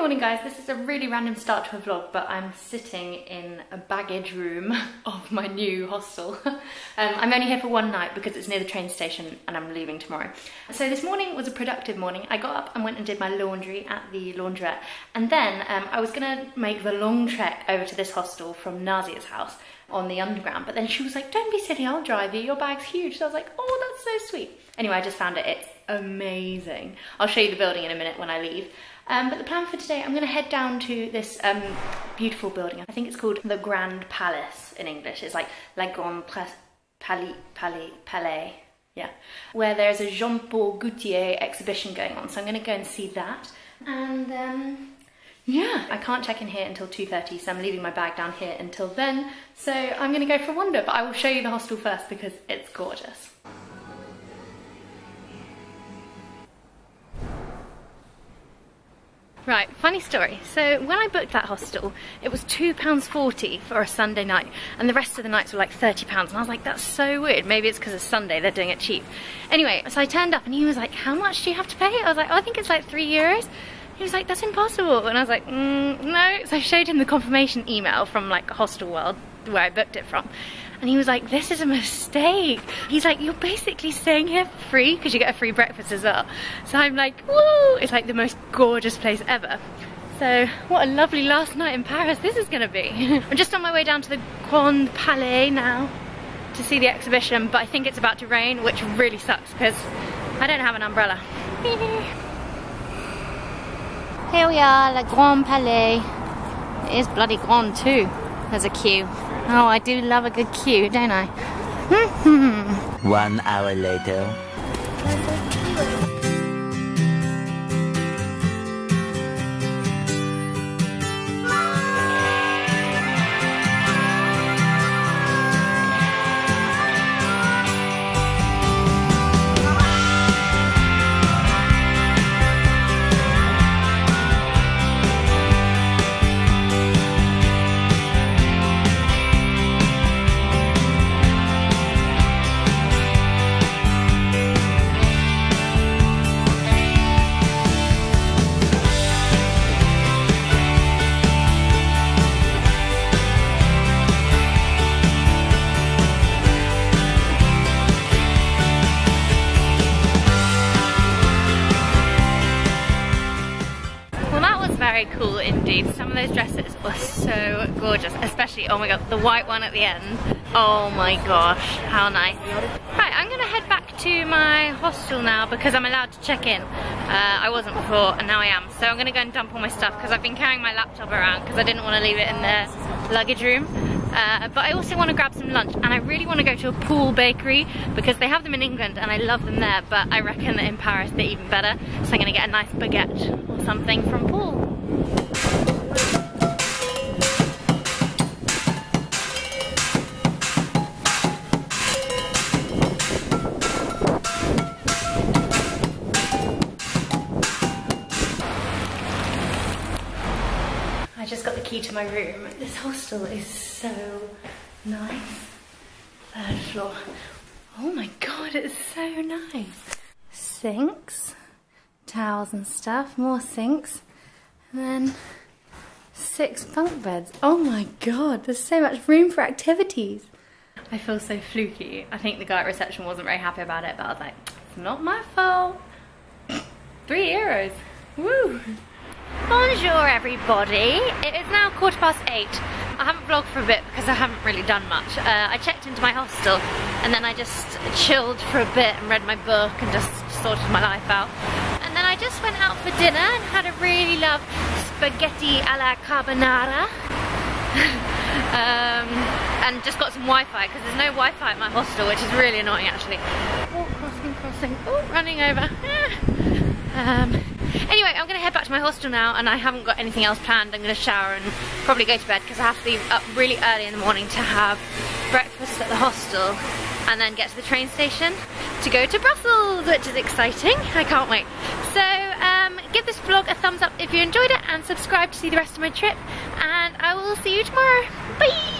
morning guys, this is a really random start to a vlog, but I'm sitting in a baggage room of my new hostel. um, I'm only here for one night because it's near the train station and I'm leaving tomorrow. So this morning was a productive morning. I got up and went and did my laundry at the laundrette and then um, I was gonna make the long trek over to this hostel from Nazia's house on the underground, but then she was like, don't be silly, I'll drive you, your bag's huge. So I was like, oh, that's so sweet. Anyway, I just found it, it's amazing. I'll show you the building in a minute when I leave. Um, but the plan for today, I'm going to head down to this um, beautiful building. I think it's called the Grand Palace in English. It's like La Grande Palais, Palais, Palais, yeah. Where there's a Jean-Paul Gaultier exhibition going on. So I'm going to go and see that. And um, yeah, I can't check in here until 2.30, so I'm leaving my bag down here until then. So I'm going to go for a wander, but I will show you the hostel first because it's gorgeous. Right, funny story. So when I booked that hostel, it was £2.40 for a Sunday night, and the rest of the nights were like £30. And I was like, that's so weird. Maybe it's because it's Sunday, they're doing it cheap. Anyway, so I turned up and he was like, how much do you have to pay? I was like, oh, I think it's like three euros. He was like, that's impossible. And I was like, mm, no. So I showed him the confirmation email from like Hostel World, where I booked it from. And he was like, this is a mistake. He's like, you're basically staying here free because you get a free breakfast as well. So I'm like, woo! It's like the most gorgeous place ever. So what a lovely last night in Paris this is gonna be. I'm just on my way down to the Grand Palais now to see the exhibition, but I think it's about to rain, which really sucks because I don't have an umbrella. Here we are, Le Grand Palais. It is bloody grand too. There's a queue. Oh, I do love a good queue, don't I? Hmm. One hour later. Very cool indeed. Some of those dresses were so gorgeous, especially, oh my god, the white one at the end. Oh my gosh, how nice. Right, I'm gonna head back to my hostel now because I'm allowed to check in. Uh, I wasn't before and now I am. So I'm gonna go and dump all my stuff because I've been carrying my laptop around because I didn't want to leave it in the luggage room. Uh, but I also want to grab some lunch and I really want to go to a Paul bakery because they have them in England and I love them there but I reckon that in Paris they're even better so I'm going to get a nice baguette or something from Paul. Key to my room. This hostel is so nice. Third floor. Oh my god, it's so nice. Sinks, towels and stuff, more sinks. And then six bunk beds. Oh my god, there's so much room for activities. I feel so fluky. I think the guy at reception wasn't very happy about it, but I was like, it's not my fault. Three euros. Woo! Bonjour everybody. It is now quarter past eight. I haven't vlogged for a bit because I haven't really done much. Uh, I checked into my hostel and then I just chilled for a bit and read my book and just sorted my life out. And then I just went out for dinner and had a really love spaghetti alla carbonara. um, and just got some Wi-Fi because there's no Wi-Fi at my hostel, which is really annoying actually. Oh, crossing, crossing. Oh, running over. um, anyway, I'm going to head back to my hostel now and I haven't got anything else planned. I'm going to shower and probably go to bed because I have to be up really early in the morning to have breakfast at the hostel and then get to the train station to go to Brussels, which is exciting. I can't wait. So um, give this vlog a thumbs up if you enjoyed it and subscribe to see the rest of my trip and I will see you tomorrow. Bye!